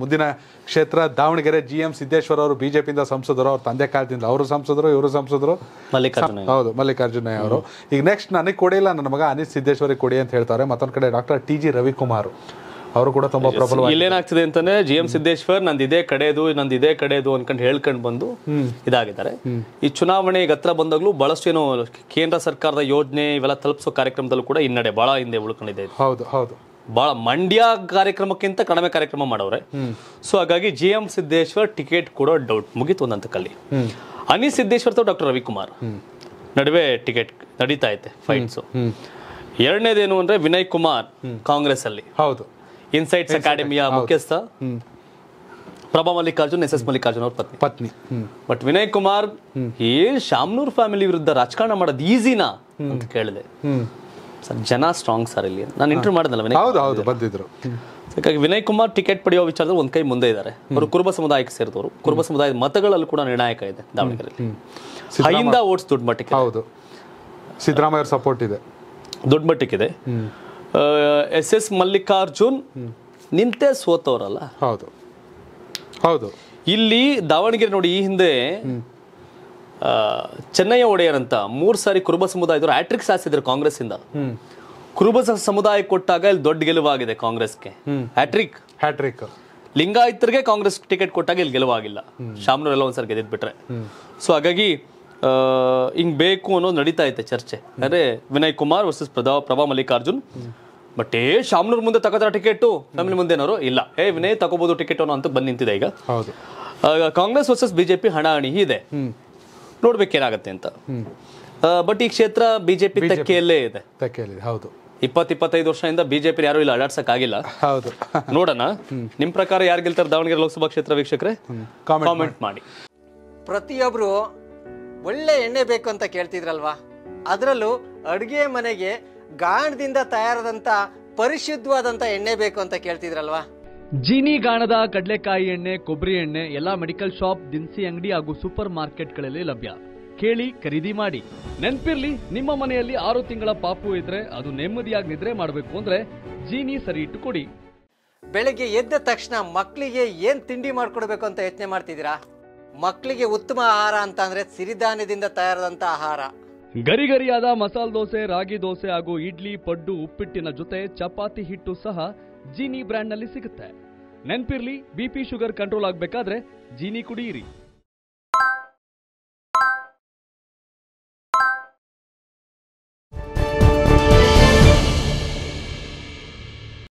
ಮುಂದಿನ ಕ್ಷೇತ್ರ Davanagere G M Siddeshwara ಅವರು ಬಿಜೆಪಿಯಿಂದ ಸಂಸದರು ಅವ್ರ ತಂದೆ ಕಾಲದಿಂದ ಅವರು ಸಂಸದರು ಇವರು ಸಂಸದರು. ಮಲ್ಲಿಕಾರ್ಜುನ ಹೌದು ಮಲ್ಲಿಕಾರ್ಜುನ ಅವರು. ಈಗ ನೆಕ್ಸ್ಟ್ ನನಗೆ ಕೊಡಿಲ್ಲ ನನ್ನ ಮಗ ಅನಿಸ್ ಸಿದ್ದೇಶ್ವರಿ ಕೊಡಿ ಅಂತ ಹೇಳ್ತಾರೆ. ಮತ್ತೊಂದ್ ಕಡೆ ಡಾಕ್ಟರ್ ಟಿ ಜಿ ರವಿಕುಮಾರ್ ಅವರು ಕೂಡ ತುಂಬಾ ಪ್ರಬಲ ಇಲ್ಲೇನಾಗ್ತಿದೆ ಅಂತಂದ್ರೆ ಜಿ ಎಂ ಸಿದ್ದೇಶ್ವರ್ ನಂದು ಇದೇ ಕಡೆದು ನಂದು ಇದೇ ಕಡೆದು ಅನ್ಕೊಂಡು ಹೇಳ್ಕೊಂಡು ಬಂದು ಇದಾಗಿದ್ದಾರೆ. ಈ ಚುನಾವಣೆ ಹತ್ರ ಬಂದಾಗ್ಲೂ ಬಹಳಷ್ಟು ಏನು ಕೇಂದ್ರ ಸರ್ಕಾರದ ಯೋಜನೆ ಇವೆಲ್ಲ ತಲುಪಿಸೋ ಕಾರ್ಯಕ್ರಮದಲ್ಲೂ ಕೂಡ ಹಿನ್ನಡೆ ಬಹಳ ಹಿಂದೆ ಉಳ್ಕೊಂಡಿದೆ ಹೌದು ಹೌದು. ಬಹಳ ಮಂಡ್ಯ ಕಾರ್ಯಕ್ರಮಕ್ಕಿಂತ ಕಡಿಮೆ ಕಾರ್ಯಕ್ರಮ ಮಾಡವ್ರೆ. ಸೊ ಹಾಗಾಗಿ ಜಿ ಎಂ ಸಿದ್ದೇಶ್ವರ್ ಟಿಕೆಟ್ ಕೊಡೋ ಡೌಟ್ ಮುಗೀತು ಒಂದಂತ ಕಲ್ಲಿ. ಅನಿಸ್ ಸಿದ್ದೇಶ್ವರ್ ಮತ್ತು ಡಾಕ್ಟರ್ ರವಿಕುಮಾರ್. ನಡುವೆ ಟಿಕೆಟ್ ನಡೀತಾ ಐತೆ ಫೈಟ್ಸ್ ಎರಡನೇದೇನು ಅಂದ್ರೆ ವಿನಯ್ ಕುಮಾರ್ ಕಾಂಗ್ರೆಸ್ ಅಲ್ಲಿ ಹೌದು ಇನ್ಸೈಟ್ಸ್ ಅಕಾಡೆಮಿಯ ಮುಖ್ಯಸ್ಥ. ಪ್ರಭಾ ಮಲ್ಲಿಕಾರ್ಜುನ್ ಎಸ್ ಎಸ್ ಮಲ್ಲಿಕಾರ್ಜುನ್ ಅವ್ರ ಪತ್ನಿ. ಪತ್ನಿ. ಬಟ್ ವಿನಯ್ ಕುಮಾರ್ ಏನ್ ಶಾಮ್ನೂರ್ ಫ್ಯಾಮಿಲಿ ವಿರುದ್ಧ ರಾಜಕಾರಣ ಮಾಡೋದು ಈಸಿನಾ ಅಂತ ಕೇಳಿದೆ. ಸರ್ ಜನ ಸ್ಟ್ರಾಂಗ್ ಸರ್ ಇಲ್ಲಿ. ನಾನು ಇಂಟರ್ವ್ಯೂ ಮಾಡಿದ್ನಲ್ಲ ವಿನಯ್ ಹೌದು ಹೌದು ಬಂದಿದ್ರು. ಹಾಗಾಗಿ ವಿನಯ್ ಕುಮಾರ್ ಟಿಕೆಟ್ ಪಡೆಯೋ ವಿಚಾರದಲ್ಲಿ ಒಂದು ಕೈ ಮುಂದೆ ಇದ್ದಾರೆ ಅವರು ಕುರುಬ ಸಮುದಾಯಕ್ಕೆ ಸೇರಿದವರು. ಕುರುಬ ಸಮುದಾಯದ ಮತಗಳಲ್ಲೂ ಕೂಡ ನಿರ್ಣಾಯಕ ಇದೆ ದಾವಣಗೆರೆಯಲ್ಲಿ. ಹೈಯಿಂದ ಓಟ್ಸ್ ದೊಡ್ಡ ಮಟ್ಟಕ್ಕೆ ಹೌದು. ಸಿದ್ದರಾಮಯ್ಯ ಸಪೋರ್ಟ್ ಇದೆ. ದೊಡ್ಡ ಮಟ್ಟಕ್ಕಿದೆ ಎಸ್ ಎಸ್ ಮಲ್ಲಿಕಾರ್ಜುನ್ ನಿಂತೆ ಸೋತವರಲ್ಲ. ಹೌದು. ಹೌದು. ಇಲ್ಲಿ ದಾವಣಗೆರೆ ನೋಡಿ ಈ ಹಿಂದೆ ಚೆನ್ನಯ್ಯ ಒಡೆಯರ್ ಅಂತ ಮೂರ್ ಸಾರಿ ಕುರುಬ ಸಮುದಾಯದವರು ಹ್ಯಾಟ್ರಿಕ್ ಸಾಧಿಸಿದ್ರು ಕಾಂಗ್ರೆಸ್ ಇಂದ ಕುರುಬ ಸಮುದಾಯ ಕೊಟ್ಟಾಗ ಇಲ್ಲಿ ದೊಡ್ಡ ಗೆಲುವಾಗಿದೆ ಕಾಂಗ್ರೆಸ್ಗೆ. ಹ್ಯಾಟ್ರಿಕ್ ಹ್ಯಾಟ್ರಿಕ್ ಲಿಂಗಾಯತರಿಗೆ ಕಾಂಗ್ರೆಸ್ ಟಿಕೆಟ್ ಕೊಟ್ಟಾಗ ಇಲ್ಲಿ ಗೆಲುವಾಗಿಲ್ಲ. ಶಾಮನೂರ್ ಎಲ್ಲ ಒಂದ್ಸರಿ ಗೆದ್ದಿದ್ ಬಿಟ್ರೆ ಸೊ ಹಾಗಾಗಿ ಹಿಂಗ್ ಬೇಕು ಅನ್ನೋದು ನಡೀತಾ ಐತೆ ಚರ್ಚೆ. ಅಂದ್ರೆ ವಿನಯ್ ಕುಮಾರ್ ವರ್ಸಸ್ ಪ್ರಭಾ ಪ್ರಭಾ ಮಲ್ಲಿಕಾರ್ಜುನ್. ಬಟ್ ಏ ಶಾಮನೂರ್ ಮುಂದೆ ತಗೋತಾರ ಟಿಕೆಟ್? ಮುಂದೆ ಮುಂದೆನವರು ಇಲ್ಲ. ಏ ವಿನಯ್ ತಗೋಬಹುದು ಟಿಕೆಟ್ ಅನ್ನೋ ಅಂತ ಬಂದ್ ನಿಂತಿದೆ ಈಗ. ಕಾಂಗ್ರೆಸ್ ವರ್ಸಸ್ ಬಿಜೆಪಿ ಹಣಾಹಣಿ ಇದೆ. ನೋಡ್ಬೇಕೇನಾಗತ್ತೆ ಅಂತ. ಬಟ್ ಈ ಕ್ಷೇತ್ರ ಬಿಜೆಪಿ ತೆಕ್ಕೆಯಲ್ಲೇ ಇದೆ. ಹೌದು. ಇಪ್ಪತ್ ಇಪ್ಪತ್ತೈದು ವರ್ಷದಿಂದ ಬಿಜೆಪಿ ಯಾರು ಇಲ್ಲ ಅಡಾಡ್ಸಕ್ ಆಗಿಲ್ಲ ಹೌದು. ನೋಡೋಣ. ನಿಮ್ ಪ್ರಕಾರ ಯಾರು ಗೆಲ್ತಾರೆ ದಾವಣಗೆರೆ ಲೋಕಸಭಾ ಕ್ಷೇತ್ರ ವೀಕ್ಷಕರೇ? ಕಾಮೆಂಟ್ ಕಾಮೆಂಟ್ ಮಾಡಿ. ಪ್ರತಿಯೊಬ್ರು ಒಳ್ಳೆ ಎಣ್ಣೆ ಬೇಕು ಅಂತ ಕೇಳ್ತಿದ್ರಲ್ವಾ? ಅದರಲ್ಲೂ ಅಡುಗೆ ಮನೆಗೆ ಗಾಣದಿಂದ ತಯಾರಾದಂಥ ಪರಿಶುದ್ಧವಾದಂಥ ಎಣ್ಣೆ ಬೇಕು ಅಂತ ಕೇಳ್ತಿದ್ರಲ್ವಾ? ಜೀನಿ ಗಾಣದ ಕಡಲೆಕಾಯಿ ಎಣ್ಣೆ, ಕೊಬ್ಬರಿ ಎಣ್ಣೆ, ಎಲ್ಲಾ ಮೆಡಿಕಲ್ ಶಾಪ್, ದಿನಸಿ ಅಂಗಡಿ ಹಾಗೂ ಸೂಪರ್ ಮಾರ್ಕೆಟ್ಗಳಲ್ಲಿ ಲಭ್ಯ. ಕೇಳಿ ಖರೀದಿ ಮಾಡಿ. ನೆನ್ಪಿರ್ಲಿ, ನಿಮ್ಮ ಮನೆಯಲ್ಲಿ ಆರು ತಿಂಗಳ ಪಾಪು ಇದ್ರೆ ಅದು ನೆಮ್ಮದಿಯಾಗಿ ನಿದ್ರೆ ಮಾಡಬೇಕು ಅಂದ್ರೆ ಜೀನಿ ಸರಿ ಇಟ್ಟು ಕೊಡಿ. ಬೆಳಗ್ಗೆ ಎದ್ದ ತಕ್ಷಣ ಮಕ್ಕಳಿಗೆ ಏನು ತಿಂಡಿ ಮಾಡ್ಕೊಡ್ಬೇಕು ಅಂತ ಯೋಚನೆ ಮಾಡ್ತಿದ್ದೀರಾ? ಮಕ್ಕಳಿಗೆ ಉತ್ತಮ ಆಹಾರ ಅಂತ ಅಂದ್ರೆ ಸಿರಿಧಾನ್ಯದಿಂದ ತಯಾರಾದಂಥ ಆಹಾರ. ಗರಿಗರಿಯಾದ ಮಸಾಲ ದೋಸೆ, ರಾಗಿ ದೋಸೆ ಹಾಗೂ ಇಡ್ಲಿ, ಪಡ್ಡು, ಉಪ್ಪಿಟ್ಟಿನ ಜೊತೆ ಚಪಾತಿ ಹಿಟ್ಟು ಸಹ ಜೀನಿ ಬ್ರ್ಯಾಂಡ್ನಲ್ಲಿ ಸಿಗುತ್ತೆ. ನೆನ್ಪಿರ್ಲಿ ಬಿಪಿ ಶುಗರ್ ಕಂಟ್ರೋಲ್ ಆಗಬೇಕಾದ್ರೆ ಜೀನಿ ಕುಡಿಯಿರಿ